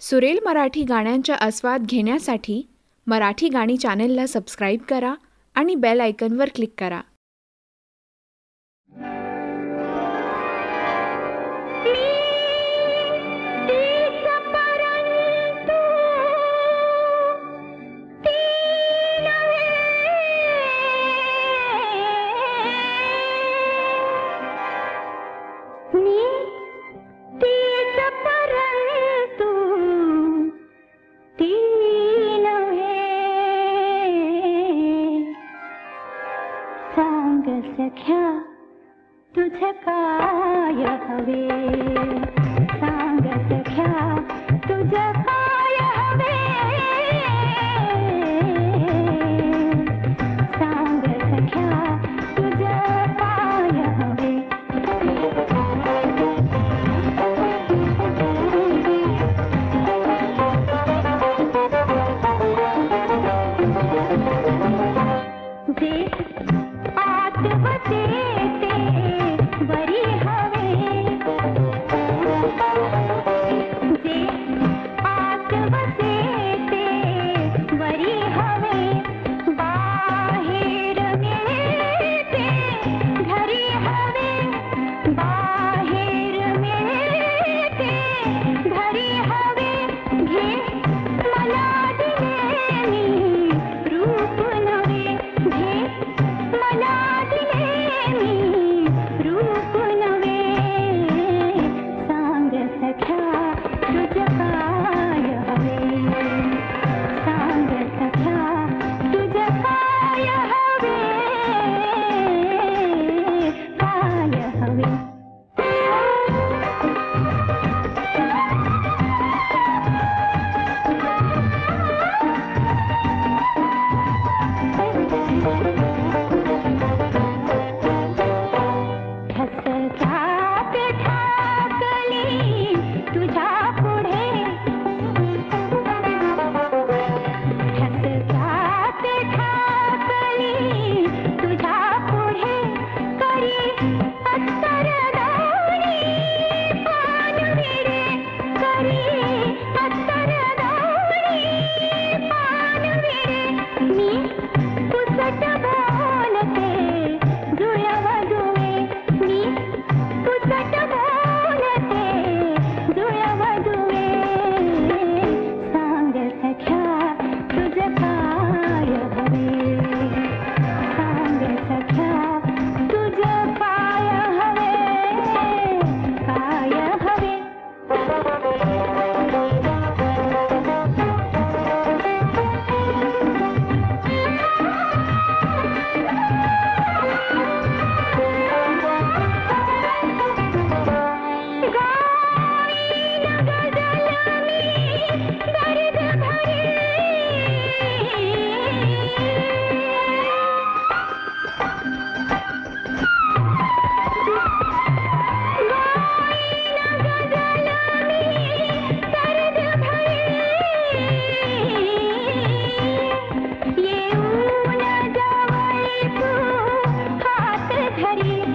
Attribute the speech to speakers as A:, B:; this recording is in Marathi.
A: सुरेल मराठी गाण्यांचा आस्वाद घेण्यासाठी मराठी गाणी चॅनेलला सबस्क्राईब करा आणि बेल आयकनवर क्लिक करा.
B: मी सख्या तुझे काय हवे हमारी